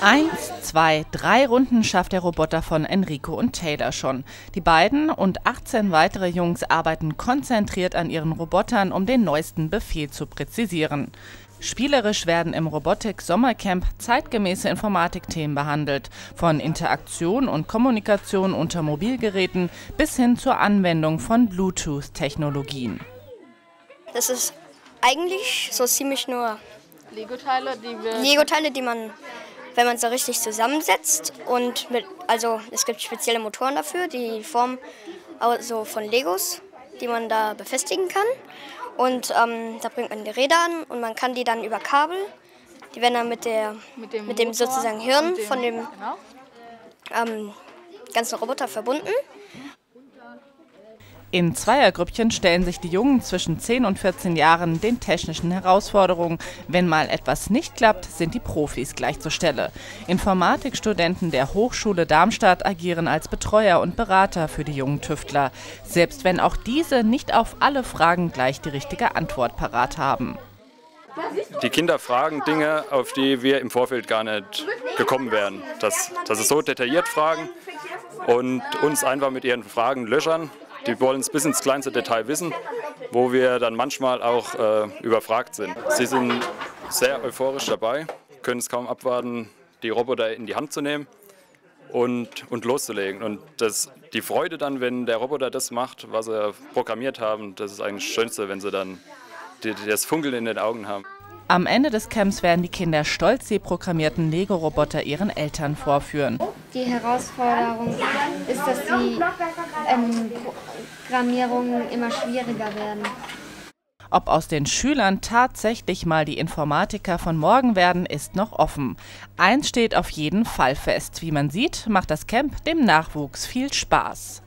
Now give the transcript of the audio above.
Eins, zwei, drei Runden schafft der Roboter von Enrico und Taylor schon. Die beiden und 18 weitere Jungs arbeiten konzentriert an ihren Robotern, um den neuesten Befehl zu präzisieren. Spielerisch werden im Robotik Sommercamp zeitgemäße Informatikthemen behandelt, von Interaktion und Kommunikation unter Mobilgeräten bis hin zur Anwendung von Bluetooth-Technologien. Das ist eigentlich so ziemlich nur Lego-Teile, die, Lego die man wenn man sie richtig zusammensetzt. Und mit, also es gibt spezielle Motoren dafür, die Form also von Legos, die man da befestigen kann. Und ähm, da bringt man die Räder an und man kann die dann über Kabel, die werden dann mit, der, mit dem, mit dem sozusagen Hirn dem, von dem genau. ähm, ganzen Roboter verbunden. In Zweiergrüppchen stellen sich die Jungen zwischen 10 und 14 Jahren den technischen Herausforderungen. Wenn mal etwas nicht klappt, sind die Profis gleich zur Stelle. Informatikstudenten der Hochschule Darmstadt agieren als Betreuer und Berater für die jungen Tüftler, selbst wenn auch diese nicht auf alle Fragen gleich die richtige Antwort parat haben. Die Kinder fragen Dinge, auf die wir im Vorfeld gar nicht gekommen wären. Das, das ist so detailliert fragen und uns einfach mit ihren Fragen löchern die wollen es bis ins kleinste Detail wissen, wo wir dann manchmal auch äh, überfragt sind. Sie sind sehr euphorisch dabei, können es kaum abwarten, die Roboter in die Hand zu nehmen und, und loszulegen. Und das, die Freude dann, wenn der Roboter das macht, was sie programmiert haben, das ist eigentlich das Schönste, wenn sie dann die, das Funkeln in den Augen haben. Am Ende des Camps werden die Kinder stolz die programmierten Lego-Roboter ihren Eltern vorführen. Die Herausforderung ist, dass die ähm, Programmierungen immer schwieriger werden. Ob aus den Schülern tatsächlich mal die Informatiker von morgen werden, ist noch offen. Eins steht auf jeden Fall fest. Wie man sieht, macht das Camp dem Nachwuchs viel Spaß.